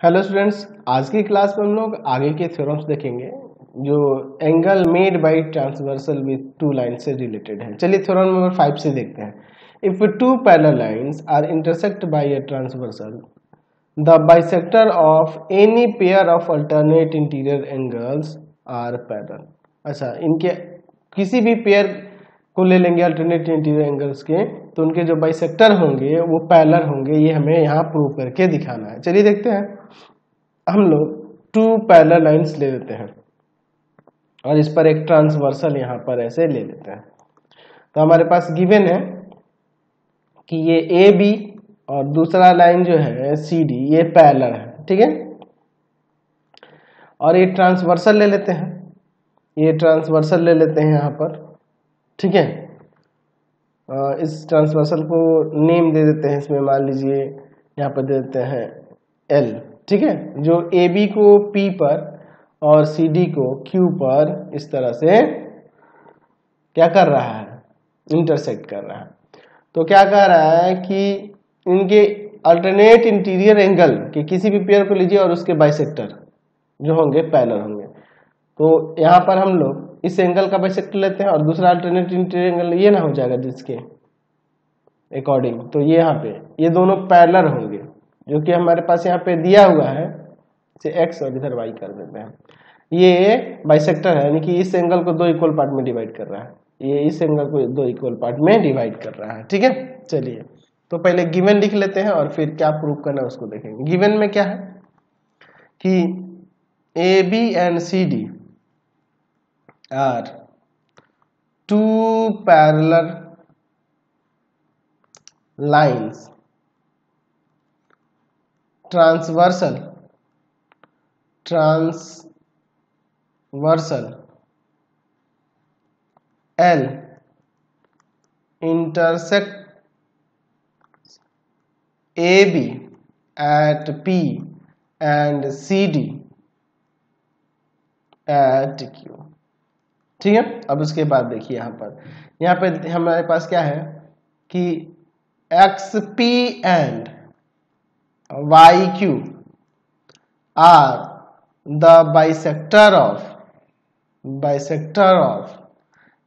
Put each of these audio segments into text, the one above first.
Hello students आज की class में हम लोग आगे के थ्योरम्स देखेंगे, जो angle made by transversal with two line से रिलेटेड है। चलिए थ्योरम नंबर फाइव से देखते हैं। If two parallel lines are intersect by a transversal the bisector of any pair of alternate interior angles are parallel अच्छा इनके किसी भी पेयर को ले लेंगे अल्टरनेट इंटीरियर एंगल्स के। तो उनके जो बाइसेक्टर होंगे, वो पैलर होंगे, ये हमें यहाँ प्रूव करके दिखाना है। चलिए देखते हैं। हम लोग टू पैलर लाइंस ले लेते हैं। और इस पर एक ट्रांसवर्सल यहाँ पर ऐसे ले लेते हैं। तो हमारे पास गिवन है कि ये ए बी और दूसरा लाइन जो है सी डी ये पैलर है। ठीक है? और ये ट्रांसवर्सल ले लेते हैं। ये ट्रांसवर्सल ले लेते हैं यहाँ पर। ठीक है? इस ट्रांसवर्सल को नेम दे देते हैं, इसमें मान लीजिए, यहाँ पर दे देते हैं एल ठीक है? जो ए बी को पी पर और सी डी को क्यू पर इस तरह से क्या कर रहा है? इंटरसेक्ट कर रहा है। तो क्या कह रहा है कि इनके अल्टरनेट इंटीरियर एंगल के किसी भी पेयर को लीजिए और उसके बाइसेक्टर जो होंगे पैलर होंगे। तो यहाँ पर हम लोग इस एंगल का बाइसेक्टर लेते हैं और दूसरा अल्टरनेट इंटीरियर एंगल ये ना हो जाएगा जिसके अकॉर्डिंग तो ये यहाँ पे, ये दोनों पैलर होंगे, जो कि हमारे पास यहाँ पे दिया हुआ है, इसे एक्स और इधर वाई कर देते हैं। ये बाइसेक्टर है, यानी कि इस एंगल को दो इक्वल पार्ट में डिवाइड कर रहा है। ये इस एंगल को दो इक्वल पार्ट में डिवाइड कर रहा है, ठीक है? चलिए तो पहले गिवन लिख लेते हैं और फिर क्या प्रूव करना है उसको देखेंगे। गिवन में क्या है? कि A B and C D are two parallel lines transversal transversal L intersect AB at P and CD at Q. ठीक है? अब उसके बाद देखिए यहाँ पर। यहाँ पे हमारे पास क्या है कि X P and YQ are the bisector of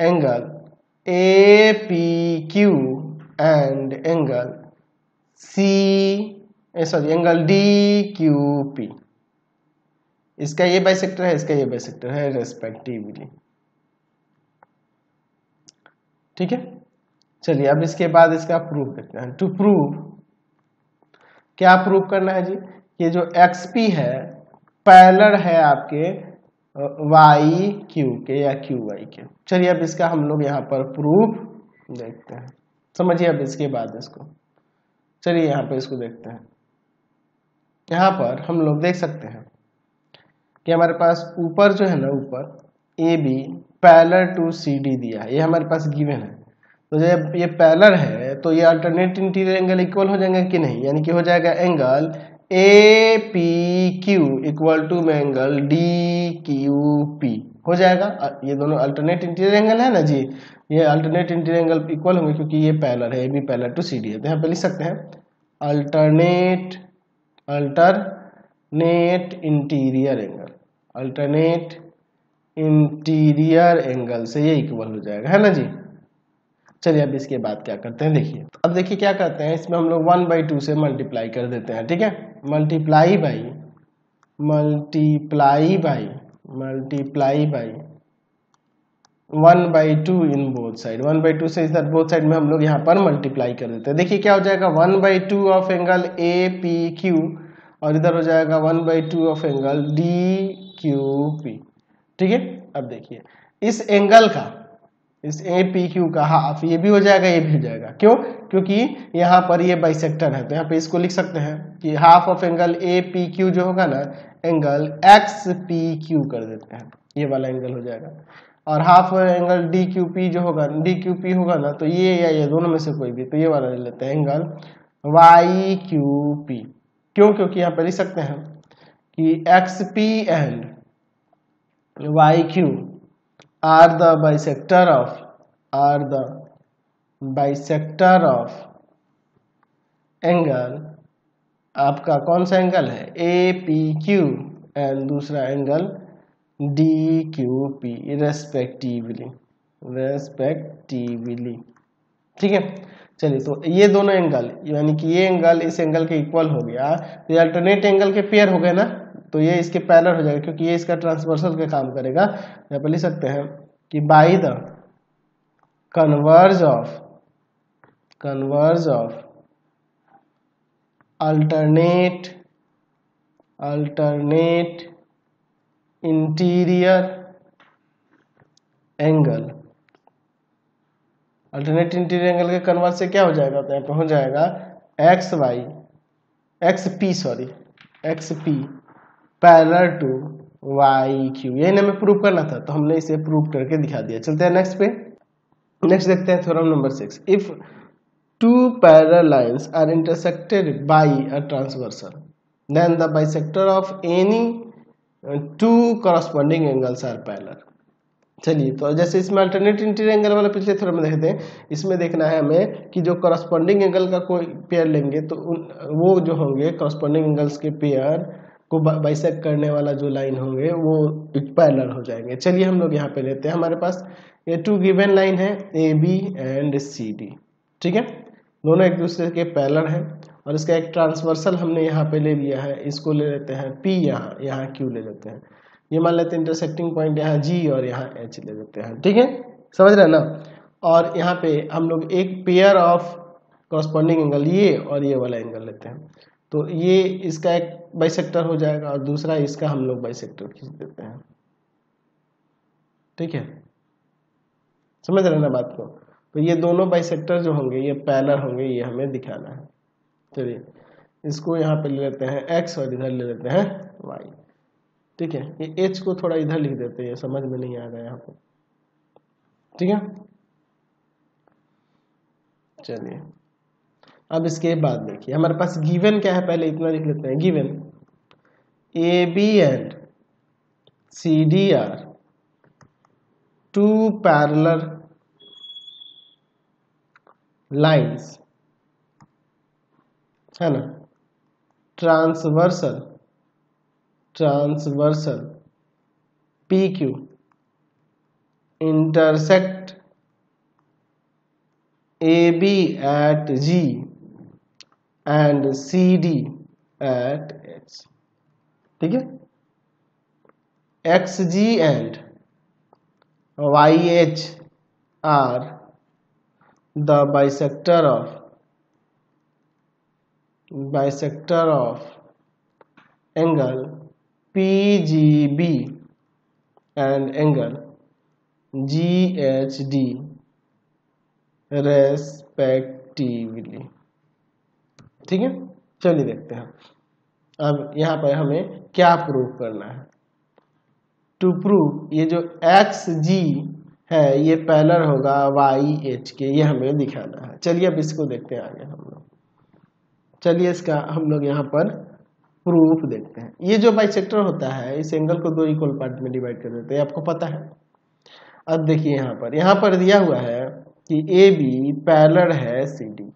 angle A P Q and angle C sorry angle D Q P इसका ये बाइसेक्टर है, इसका ये बाइसेक्टर है रेस्पेक्टिवली ठीक है? चलिए, अब इसके बाद इसका प्रूफ देखते हैं। टू प्रूव क्या प्रूव करना है जी? ये जो XP है पैलर है आपके वाई क्यू के या क्यू वाई के। चलिए, अब इसका हम लोग यहाँ पर प्रूफ देखते हैं। समझिए अब इसके बाद इसको। चलिए, यहाँ पर इसको देखते हैं। यहाँ पर हम लोग देख सकते हैं कि हमारे पास ऊपर जो है ना, ऊपर A B parallel to C D दिया है। ये हमारे पास गिवन है। तो जब ये पैलर है तो ये अल्टरनेट इंटीरियर एंगल इक्वल हो जाएँगे कि नहीं? यानी कि हो जाएगा angle A P Q equal to में एंगल डी क्यू पी हो जाएगा। ये दोनों अल्टरनेट इंटीरियर एंगल है ना जी? ये अल्टरनेट इंटीरियर एंगल इक्वल होंगे क्योंकि ये पैलर है A B parallel to C D है। तो यहाँ पे लिख सकते हैं alternate alternate interior angle alternate interior angle से ये इक्वल हो जाएगा, है ना जी? चलिए अब इसके बाद क्या करते हैं, देखिए। तो अब देखिए क्या करते हैं, इसमें हम लोग वन बाई टू से मल्टीप्लाई कर देते हैं, ठीक है? Multiply by multiply by multiply by one by two in both side one by two से इधर बोथ साइड में हम लोग यहाँ पर मल्टीप्लाई कर देते हैं। देखिए क्या हो जाएगा one by two of angle A P Q और इधर हो जाएगा one by two of angle D Q P ठीक है? अब देखिए, इस एंगल का, इस ए पी क्यू का हाफ़ ये भी हो जाएगा, ये भी हो जाएगा। क्यों? क्योंकि यहाँ पर ये बाइसेक्टर है तो यहाँ पे इसको लिख सकते हैं कि half of angle A P Q जो होगा ना एंगल एक्स पी क्यू कर देते हैं। ये वाला एंगल हो जाएगा। और half angle D Q P जो होगा डी क्यू पी होगा ना तो ये या ये दोनों में से कोई भी तो ये वाला ले लेते हैं एंगल वाई क्यू पी क्यों? क्योंकि यहाँ पे लिख सकते हैं कि X P and Q are the bisector of are the bisector of angle. आपका कौन सा एंगल है? ए पी क्यू एंड दूसरा angle D Q P respectively respectively ठीक है? चलिए तो ये दोनों एंगल यानी कि ये एंगल इस एंगल के इक्वल हो गया। तो ये अल्टरनेट एंगल के पेयर हो गए ना? तो ये इसके पैरल हो जाएगा, क्योंकि ये इसका ट्रांसवर्सल का काम करेगा। यहाँ पर लिख सकते हैं कि by the converse of converse of alternate alternate interior angle alternate interior angle के कन्वर्ट से क्या हो जाएगा? तो यहाँ पे हो जाएगा X Y X P sorry X P parallel to Y Q, यही हमें प्रूव करना था तो हमने इसे प्रूव करके दिखा दिया। चलते हैं नेक्स्ट पे। नेक्स्ट देखते हैं theorem number six if two parallel lines are intersected by a transversal then the bisector of any two corresponding angles are parallel चलिए तो जैसे इसमें अल्टरनेट इंटीरियर एंगल वाला पिछले थोड़ा में देखते हैं इसमें देखना है हमें कि जो करस्पॉन्डिंग एंगल का कोई पेयर लेंगे तो वो जो होंगे करस्पॉन्डिंग एंगल्स के पेयर को बाइसेक्ट करने वाला जो लाइन होंगे, वो पैरेलल हो जाएँगे। चलिए हम लोग यहाँ पे लेते हैं। हमारे पास ये टू गिवन लाइन है A B and C D ठीक है? दोनों एक दूसरे के पैरेलल हैं और इसका एक ट्रांसवर्सल हमने यहाँ पे ले लिया है। इसको ले लेते हैं पी यहाँ यहाँ क्यू ले लेते हैं। ये मान लेते हैं इंटरसेक्टिंग पॉइंट यहाँ जी और यहाँ एच ले लेते हैं। ठीक है? समझ रहे ना? और यहाँ पे हम लोग एक पेयर ऑफ़ कॉरस्पॉन्डिंग एंगल ये और ये वाला एंगल लेते हैं। तो ये इसका एक बाइसेक्टर हो जाएगा और दूसरा इसका हम लोग बाइसेक्टर खींच देते हैं। ठीक है? समझ रहे ना बात को? तो ये दोनों बाइसेक्टर जो होंगे, ये पैलर होंगे, ये हमें दिखाना है। चलिए, इसको यहाँ पे ले लेते हैं एक्स और इधर ले लेते हैं वाई ठीक है? ये एच को थोड़ा इधर लिख देते हैं समझ में नहीं आ रहा यहाँ पे। ठीक है? चलिए। अब इसके बाद देखिए, हमारे पास गिवन क्या है? पहले इतना लिख लेते हैं given A B and C D are two parallel lines है ना? Transversal transversal P Q intersect A B at G and C D at H ठीक है? X G and Y H are the bisector of bisector of angle PGB and angle GHD respectively ठीक है? चलिए देखते हैं। अब यहाँ पर हमें क्या प्रूव करना है? टू प्रूव ये जो एक्स जी है, ये पैलर होगा वाई एच के ये हमें दिखाना है। चलिए अब इसको देखते हैं आगे हम लोग। चलिए इसका हम लोग यहाँ पर प्रूफ देखते हैं। ये जो बाइसेक्टर होता है, इस एंगल को दो इक्वल पार्ट में डिवाइड कर देते हैं आपको पता है। अब देखिए यहाँ पर। यहाँ पर दिया हुआ है कि ए बी पैलर है सी डी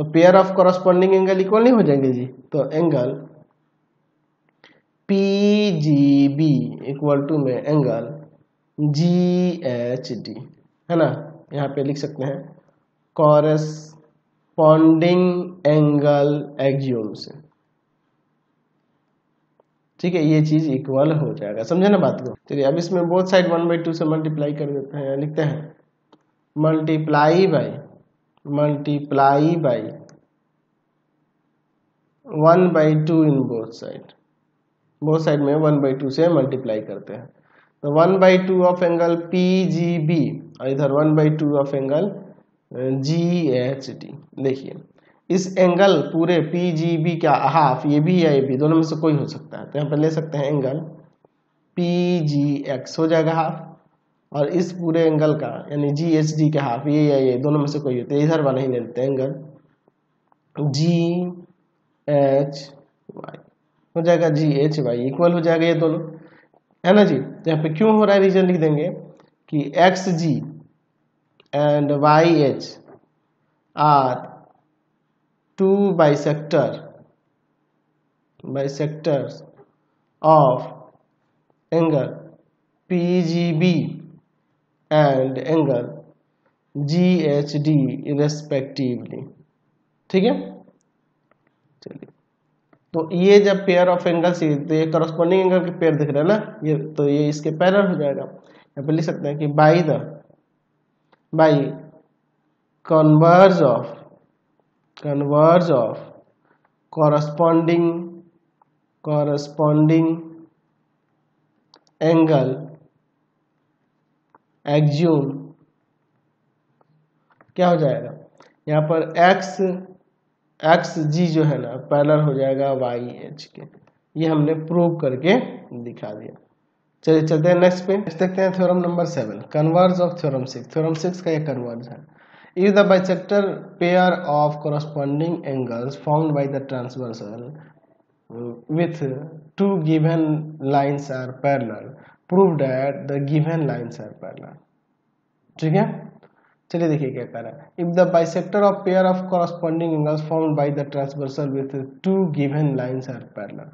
तो pair of corresponding angle equal नहीं हो जाएँगे जी। तो angle P G B equal to में एंगल जी एच डी है ना? यहाँ पे लिख सकते हैं। कॉरेस्पॉन्डिंग एंगल एक्जियोम से। ठीक है, ये चीज़ इक्वल हो जाएगा। समझे ना बात को? चलिए, अब इसमें both side one by two से मल्टीप्लाई कर देते हैं, लिखते हैं। Multiply by multiply by one by two in both side both side में वन बाई टू से मल्टीप्लाई करते हैं। तो one by two of angle P G B और इधर one by two of angle G H D देखिए, इस angle पूरे पी जी बी का हाफ़ ये भी या ये भी, दोनों में से कोई हो सकता है। तो यहाँ पर ले सकते हैं एंगल पी जी एक्स हो जाएगा हाफ़ और इस पूरे एंगल का, यानी जी एच डी का हाफ़ ये, या, ये, दोनों में से कोई होते इधर वाला ही ले लेते हैं एंगल। जी एच वाई हो जाएगा जी एच वाई इक्वल हो जाएगा ये दोनों। है ना जी? तो यहाँ पे क्यों हो रहा है रीजन लिख देंगे कि X G and Y H are two bisector G of angle angle G H D respectively ठीक है? चलिए। तो ये जब पेयर ऑफ़ एंगल से तो ये करस्पॉन्डिंग एंगल के पेयर दिख रहा है ना? ये तो ये इसके पैरल हो जाएगा। यहाँ पे लिख सकते हैं कि by the by converse of converse of corresponding corresponding angle axiom क्या हो जाएगा? यहाँ पर x एक्स जी जो है ना पैलर हो जाएगा वाई एच के। ये हमने प्रूव करके दिखा दिया। चलिए चलते हैं नेक्स्ट पे। देखते हैं theorem number seven converse of theorem six theorem six का ये कन्वर्ज है। If the bisector pair of corresponding angles formed by the transversal with two given lines are parallel prove that the given lines are parallel. ठीक है? चलिए देखिए क्या कह रहा है। If the bisector of pair of corresponding angles formed by the transversal with two given lines are parallel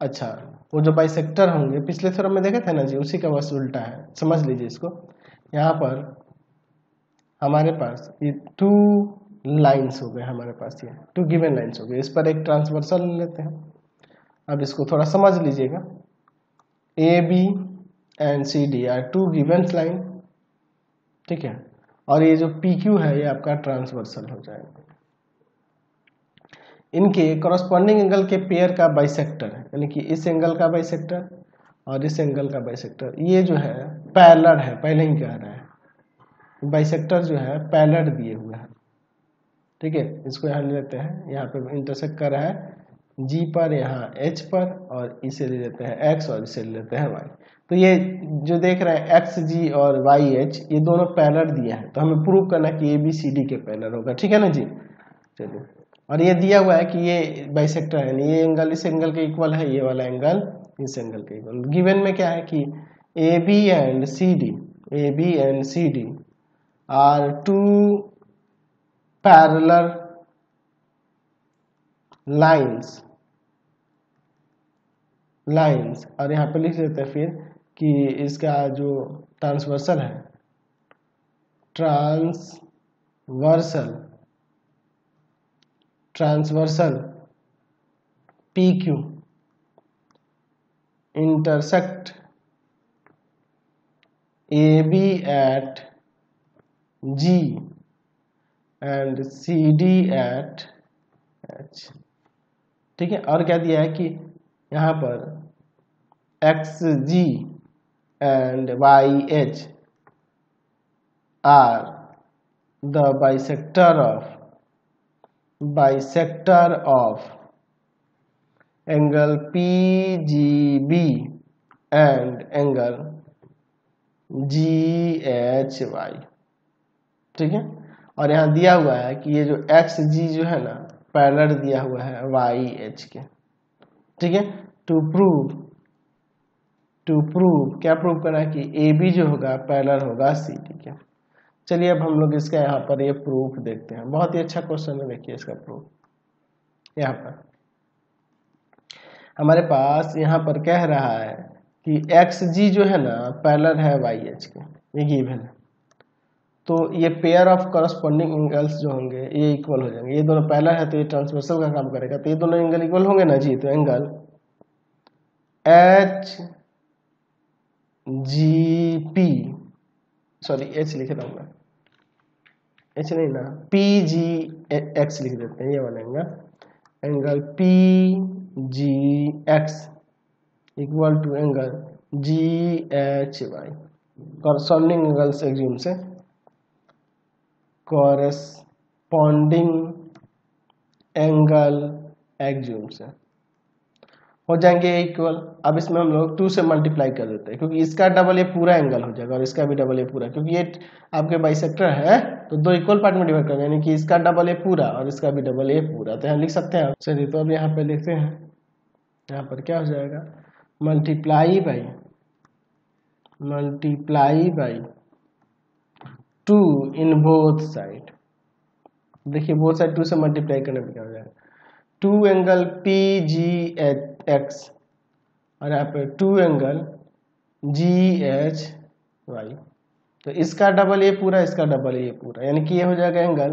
अच्छा वो जो बाइसेक्टर होंगे, पिछले थ्योरम में देखे थे ना जी? उसी का बस उल्टा है। समझ लीजिए इसको। यहाँ पर हमारे पास ये टू लाइंस हो गए हमारे पास ये। टू गिवन लाइंस हो गए। इस पर एक ट्रांसवर्सल लेते हैं। अब इसको थोड़ा समझ लीजिएगा। A B and C D are two given line ठीक है? और ये जो पी क्यू है, ये आपका ट्रांसवर्सल हो जाएगा। इनके करस्पॉन्डिंग एंगल के पेयर का बाइसेक्टर है, यानी कि इस एंगल का बाइसेक्टर और इस एंगल का बाइसेक्टर ये जो है पैलर है, पहले ही कह रहा है। बाइसेक्टर जो है पैलर दिए हुए हैं। ठीक है? इसको यहाँ ले लेते हैं। यहाँ पे इंटरसेक्ट कर रहा है। जी पर यहाँ एच पर और इसे ले लेते हैं एक्स और इसे ले लेते हैं वाई तो ये जो देख रहे हैं एक्स जी और वाई एच ये दोनों पैलर दिया है। तो हमें प्रूव करना कि ए बी सी डी के पैलर होगा। ठीक है ना जी? चलिए। और ये दिया हुआ है कि ये बाइसेक्टर है, ये एंगल इस एंगल के इक्वल है, ये वाला एंगल इस एंगल के इक्वल गिवन में क्या है कि A B and C D A B and C D are two parallel lines lines और यहाँ पे लिख देते हैं फिर कि इसका जो ट्रांसवर्सल है, transversal transversal P Q intersect A B at G and C D at H ठीक है? और क्या दिया है कि यहाँ पर X G Y H are the bisector of bisector of angle PGB and angle GHY ठीक है? और यहाँ दिया हुआ है कि ये जो एक्स जी जो है ना पैलर दिया हुआ है वाई एच के। ठीक है? टू प्रूव टू प्रूव क्या प्रूव करना है कि ए बी जो होगा पैलर होगा सी डी के चलिए अब हम लोग इसका यहाँ पर ये प्रूफ देखते हैं। बहुत ही अच्छा क्वेश्चन है, देखिए इसका प्रूफ यहाँ पर। हमारे पास यहाँ पर कह रहा है कि एक्स जी जो है ना पैलर है वाई एच के। ये गिवन है। तो ये पेयर ऑफ़ करस्पॉन्डिंग एंगल्स जो होंगे, ये इक्वल हो जाएँगे। ये दोनों पैलर है तो ये ट्रांसवर्सल का काम करेगा। तो ये दोनों एंगल इक्वल होंगे ना? जी तो angle H G P sorry H लिख रहा हूँ मैं एच नहीं ना। पी जी एक्स लिख देते हैं, ये वाला angle angle P G X equal to angle G H Y corresponding angles axiom से। कॉरेस्पॉन्डिंग एंगल एग्ज्यूम से। हो जाएँगे इक्वल अब इसमें हम लोग टू से मल्टीप्लाई कर देते हैं, क्योंकि इसका डबल ए पूरा एंगल हो जाएगा और इसका भी डबल ए पूरा, क्योंकि ये आपके बाइसेक्टर है तो दो इक्वल पार्ट में डिवाइड कर यानी कि इसका डबल ए पूरा और इसका भी डबल ए पूरा। तो यहाँ लिख सकते हैं चलिए तो अब यहाँ पे लिखते हैं, यहाँ पर क्या हो जाएगा? Multiply by multiply by two in both side देखिए बोथ साइड टू से मल्टीप्लाई करने पर क्या हो जाएगा? Two angle P G H X और यहाँ पे two angle G H Y तो इसका डबल ये पूरा, इसका डबल ये पूरा। यानी कि ये हो जाएगा एंगल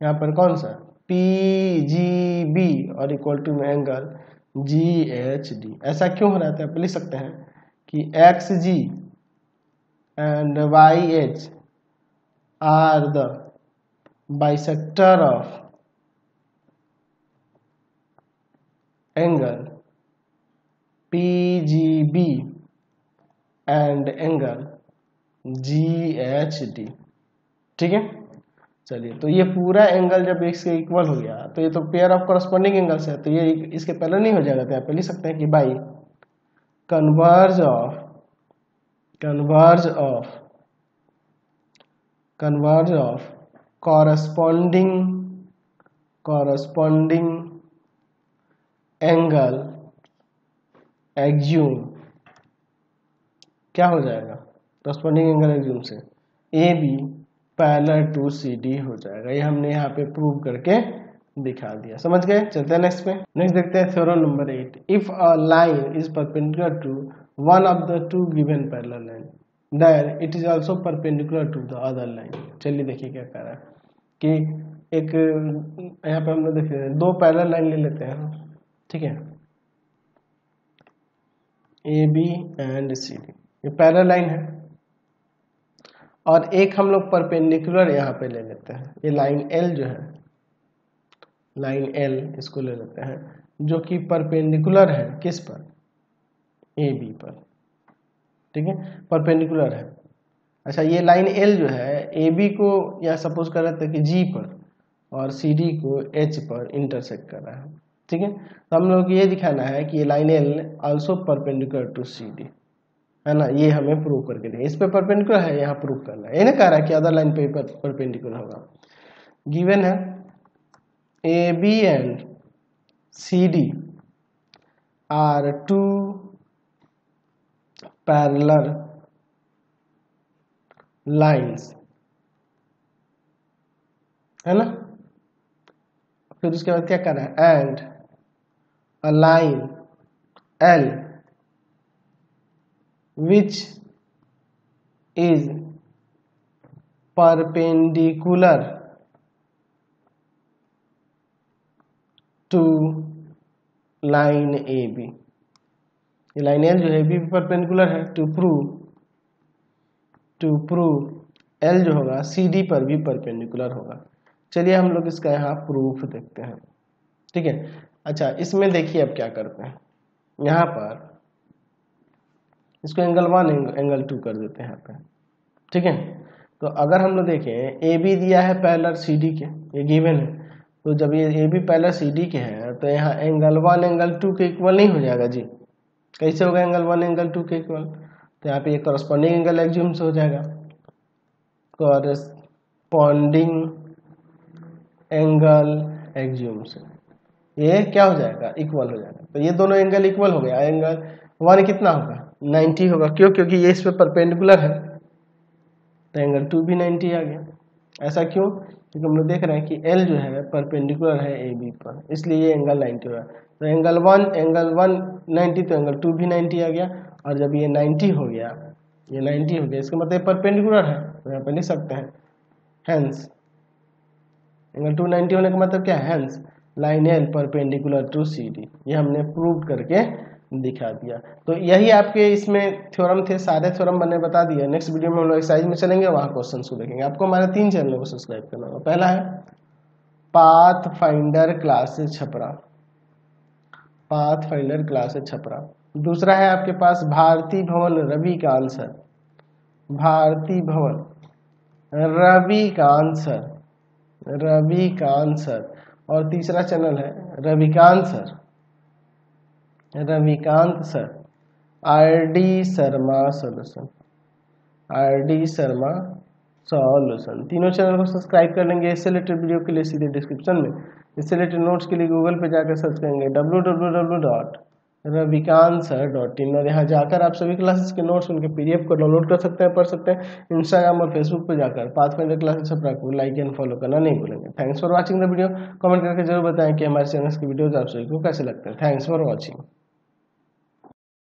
यहाँ पर कौन सा? पी जी बी और इक्वल टू में एंगल जी एच डी ऐसा क्यों हो रहा था? आप लिख सकते हैं कि X G and Y H are the bisector of angle B and angle G H D ठीक है? चलिए तो ये पूरा एंगल जब इसके इक्वल हो गया तो ये तो पेयर ऑफ़ करस्पॉन्डिंग एंगल्स है तो ये इसके पहले नहीं हो जाएगा तो यहाँ पे लिख सकते हैं कि by converse of converse of converse of corresponding corresponding angle axiom क्या हो जाएगा? करस्पॉन्डिंग एंगल एक्ज्यूम से। A B parallel to C D हो जाएगा। ये हमने यहाँ पे प्रूव करके दिखा दिया। समझ गए? चलते हैं नेक्स्ट पे। नेक्स्ट देखते हैं theorem number eight if a line is perpendicular to one of the two given parallel line then it is also perpendicular to the other line चलिए देखिए क्या कह रहा है। कि एक, यहाँ पे हम लोग देख हैं दो पैरेलल लाइन ले लेते हैं। ठीक है? A B and C D ये पैरेलल लाइन है। और एक हम लोग परपेंडिकुलर यहाँ पे ले लेते हैं। ये लाइन एल जो है लाइन एल इसको ले लेते हैं, जो कि परपेंडिकुलर है किस पर? ए बी पर। ठीक है? परपेंडिकुलर है। अच्छा ये लाइन एल जो है ए बी को या सपोज़ कर रहे थे कि जी पर और सी डी को एच पर इंटरसेक्ट कर रहा है। ठीक है? तो हम लोग ये दिखाना है कि ये line L also perpendicular to C D है ना? ये हमें प्रूव करके देंगे। इस पे परपेंडिकुलर है, यहाँ प्रूव करना है। ये ना कह रहा है कि अदर लाइन पे परपेंडिकुलर होगा। गिवन है A B and C D are two parallel lines है ना? फिर उसके बाद क्या करना है? And a line L which is perpendicular to line AB ये लाइन एल जो है बी परपेंडिकुलर है. To prove to prove L जो होगा सी डी पर भी परपेंडिकुलर होगा. चलिए हम लोग इसका यहाँ प्रूफ देखते हैं. ठीक है? अच्छा इसमें देखिए अब क्या करते हैं। यहाँ पर इसको एंगल वन एंगल टू कर देते हैं यहाँ पे। ठीक है? तो अगर हम लोग देखें ए बी दिया है पैलर सी डी के, ये गिवन है। तो जब ये A B parallel C D के हैं तो यहाँ एंगल वन एंगल टू के इक्वल नहीं हो जाएगा, जी। कैसे होगा एंगल वन एंगल टू के इक्वल तो यहाँ पे ये करस्पॉन्डिंग एंगल एक्ज्यूम से हो जाएगा। करस्पॉन्डिंग एंगल एक्ज्यूम से ये क्या हो जाएगा? इक्वल हो जाएगा। तो ये दोनों एंगल इक्वल हो गया। एंगल वन कितना होगा? 90 होगा। क्यों? क्योंकि ये इस पे परपेंडिकुलर है। तो एंगल टू भी 90 आ गया। ऐसा क्यों? क्योंकि हम लोग देख रहे हैं कि एल जो है परपेंडिकुलर है ए बी पर। इसलिए ये एंगल 90 हुआ तो एंगल वन एंगल वन 90 तो एंगल टू भी 90 आ गया। और जब ये 90 हो गया, ये 90 हो गया, इसका मतलब परपेंडिकुलर है। तो यहाँ पर लिख सकते हैं। हैंस एंगल टू नाइन्टी होने का मतलब क्या है? Hence line L perpendicular to C D ये हमने प्रूव करके दिखा दिया। तो यही आपके इसमें थ्योरम थे, सारे थ्योरम मैंने बता दिया नेक्स्ट वीडियो में हम लोग एक्सरसाइज में चलेंगे, वहाँ क्वेश्चन को देखेंगे। आपको हमारे तीन चैनल को सब्सक्राइब करना होगा। पहला है path finder classes Chhapra. Path finder classes Chhapra. दूसरा है आपके पास भारती भवन, रवि का आंसर भारती भवन, रवि का आंसर रवि का आंसर और तीसरा चैनल है, Ravikant sir. Ravikant sir. R D Sharma solution R D Sharma solution. तीनों चैनल को सब्सक्राइब कर लेंगे इससे रिलेटेड वीडियो के लिए सीधे डिस्क्रिप्शन में। इससे रिलेटेड नोट्स के लिए गूगल पे जाकर सर्च करेंगे W W W dot Ravikant sir dot in और यहाँ जाकर आप सभी क्लासेस के नोट्स उनके पीडीएफ को डाउनलोड कर सकते हैं, पढ़ सकते हैं इंस्टाग्राम और फेसबुक पर जाकर। पाथ मिनट क्लासेस को लाइक एंड फॉलो करना नहीं भूलेंगे। Thanks for watching the video comment करके ज़रूर बताएँ कि हमारे चैनल की वीडियोज़ आप सभी को कैसे लगते हैं। Thanks for watching